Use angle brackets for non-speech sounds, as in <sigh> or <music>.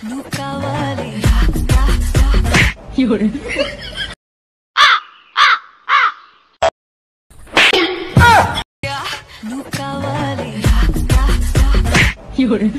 <laughs> 有人。有人。